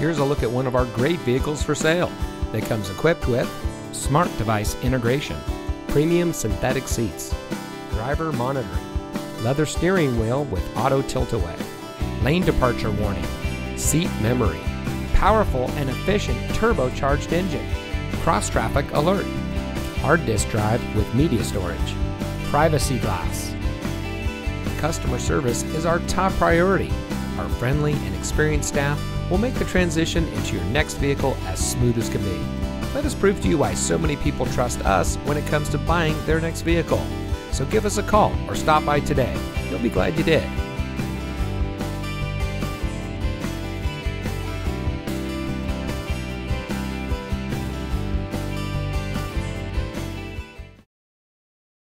here's a look at one of our great vehicles for sale that comes equipped with smart device integration, premium synthetic seats, driver monitoring, leather steering wheel with auto tilt-away, lane departure warning, seat memory, powerful and efficient turbocharged engine, cross traffic alert, hard disk drive with media storage, privacy glass. Customer service is our top priority. Our friendly and experienced staff will make the transition into your next vehicle as smooth as can be. Let us prove to you why so many people trust us when it comes to buying their next vehicle. So give us a call or stop by today. You'll be glad you did.